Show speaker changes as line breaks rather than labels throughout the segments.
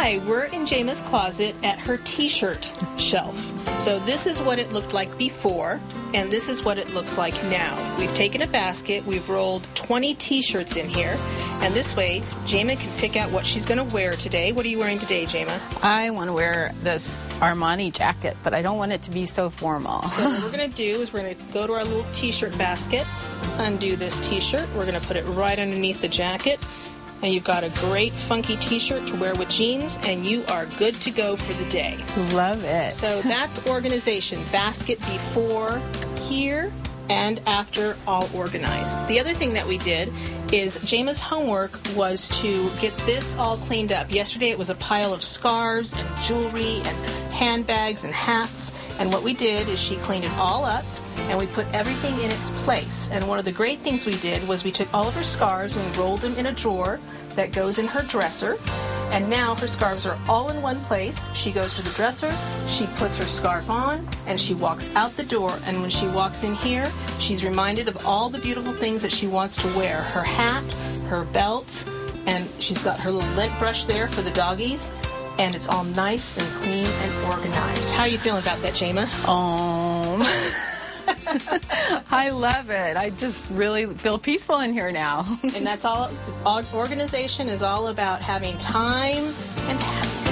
Hi, we're in Jama's closet at her t-shirt shelf. So this is what it looked like before, and this is what it looks like now. We've taken a basket, we've rolled 20 t-shirts in here, and this way Jama can pick out what she's going to wear today. What are you wearing today, Jama?
I want to wear this Armani jacket, but I don't want it to be so formal.
So what we're going to do is we're going to go to our little t-shirt basket, undo this t-shirt, we're going to put it right underneath the jacket, and you've got a great funky t-shirt to wear with jeans and you are good to go for the day.
Love it.
So that's organization. Basket before, here, and after all organized. The other thing that we did is Jama's homework was to get this all cleaned up. Yesterday it was a pile of scarves and jewelry and handbags and hats. And what we did is she cleaned it all up and we put everything in its place. And one of the great things we did was we took all of her scarves and we rolled them in a drawer that goes in her dresser. And now her scarves are all in one place. She goes to the dresser, she puts her scarf on, and she walks out the door. And when she walks in here, she's reminded of all the beautiful things that she wants to wear her hat, her belt, and she's got her little lint brush there for the doggies. And it's all nice and clean and organized. How are you feeling about that, Jama?
Um, I love it. I just really feel peaceful in here now.
and that's all, organization is all about having time and happiness.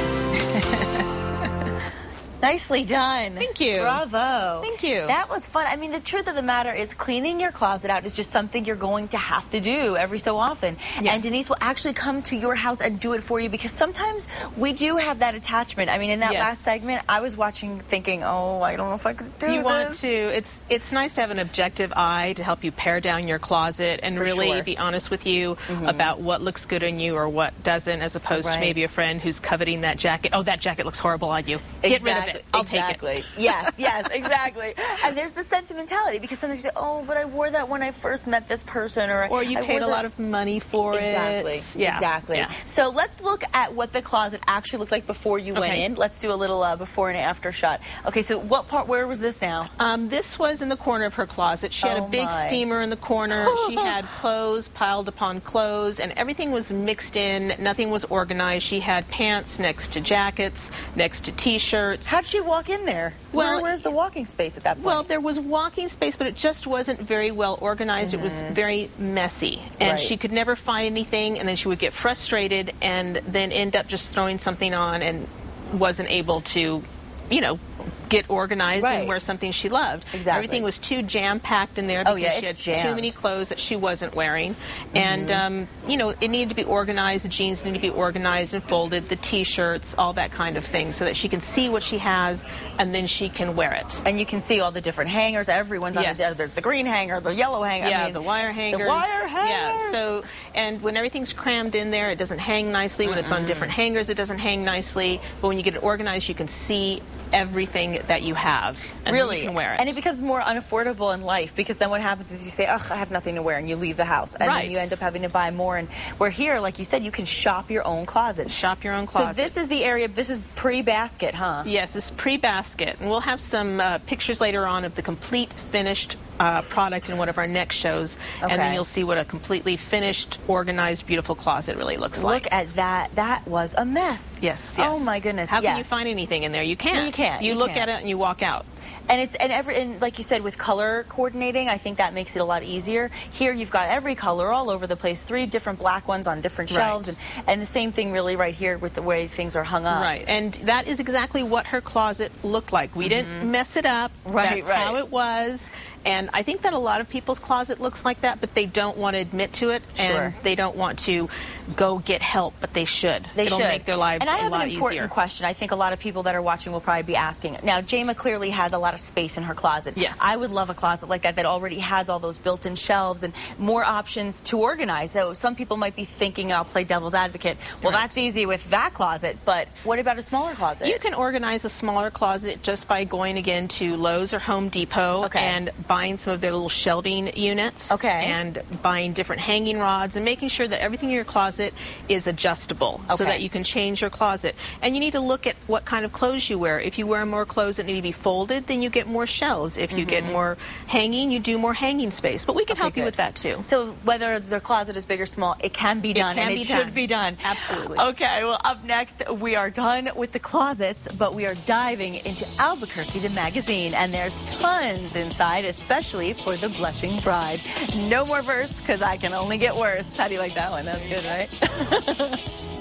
Nicely done.
Thank you.
Bravo.
Thank you.
That was fun. I mean, the truth of the matter is cleaning your closet out is just something you're going to have to do every so often.
Yes.
And Denise will actually come to your house and do it for you because sometimes we do have that attachment. I mean, in that
Yes.
last segment, I was watching thinking, oh, I don't know if I could do
you
this.
want to it's it's nice to have an objective eye to help you pare down your closet and
For
really
sure.
be honest with you mm-hmm. about what looks good on you or what doesn't as opposed to maybe a friend who's coveting that jacket oh that jacket looks horrible on you get rid of it i'll
exactly.
take it
yes, yes, exactly. And there's the sentimentality because sometimes you say, oh, but I wore that when I first met this person, or
or you
I
paid a
that-
lot of money for
Exactly.
it yeah
Exactly.
yeah.
So let's look at what the closet actually looked like before you went
Okay.
in. Let's do a little uh, before and after shot. Okay. So what part? Where was this now?
Um, this was in the corner of her closet. She had
Oh,
a big
my.
steamer in the corner. she had clothes piled upon clothes, and everything was mixed in. Nothing was organized. She had pants next to jackets, next to t-shirts.
How'd she walk in there?
Well,
Where, where's the walking space at that point?
Well, there was walking space, but it just wasn't very well organized. It was mm-hmm. very messy. And
Right.
she could never find anything, and then she would get frustrated and then end up just throwing something on and wasn't able to, you know, get organized
Right.
and wear something she loved.
Exactly.
Everything was too jam packed in there
Oh,
because
yeah,
she had
it's
too many clothes that she wasn't wearing. And, um, you know, it needed to be organized. The jeans needed to be organized and folded, the t shirts, all that kind of thing, so that she can see what she has and then she can wear it.
and you can see all the different hangers. Everyone's on the, there's the green hanger, the yellow hanger. I
Yeah,
mean,
the wire hangers.
The wire hangers.
Yeah. So, and when everything's crammed in there, it doesn't hang nicely. When it's on different hangers, it doesn't hang nicely. But when you get it organized, you can see everything that you have. And
really,
you can wear it.
and it becomes more unaffordable in life because then what happens is you say, "Ugh, I have nothing to wear," and you leave the house, and
Right.
then you end up having to buy more. And we're here, like you said, you can shop your own closet.
Shop your own closet.
So this is the area. This is pre-basket, huh?
Yes, it's pre-basket, and we'll have some uh, pictures later on of the complete finished uh, product in one of our next shows, and then you'll see what a completely finished, organized, beautiful closet really looks like.
Look at that. That was a mess.
Yes, yes.
Oh my goodness.
How
yeah.
can you find anything in there? You can't.
No, you can't.
You,
You
look
can't.
at it and you walk out.
And it's and every and like you said with color coordinating, I think that makes it a lot easier. Here you've got every color all over the place, three different black ones on different
Right.
shelves, and and the same thing really right here with the way things are hung up.
Right, and that is exactly what her closet looked like. We didn't mess it up.
Mm-hmm. Right,
That's
right.
how it was. And I think that a lot of people's closet looks like that, but they don't want to admit to it,
Sure.
and they don't want to go get help, but they should.
They
It'll
should
make their lives
And I
a
have
lot
an important
easier.
question. I think a lot of people that are watching will probably be asking. Now, Jama clearly has a lot of space in her closet.
Yes.
I would love a closet like that that already has all those built-in shelves and more options to organize. So some people might be thinking, "I'll play devil's advocate." Well,
Right.
that's easy with that closet, but what about a smaller closet?
You can organize a smaller closet just by going again to Lowe's or Home Depot
Okay.
and buying some of their little shelving units.
Okay.
And buying different hanging rods and making sure that everything in your closet is adjustable so that you can change your closet. And you need to look at what kind of clothes you wear. If you wear more clothes that need to be folded, then you get more shelves. If you get more hanging, you do more hanging space. But we can
Mm-hmm. Okay,
help you with that too.
So whether the closet is big or small, it can be done,
can
and
be
it
done.
should be done.
Absolutely.
Okay. Well, up next, we are done with the closets, but we are diving into Albuquerque the magazine, and there's tons inside, especially for the blushing bride. No more verse, because I can only get worse. How do you like that one? That's good, right?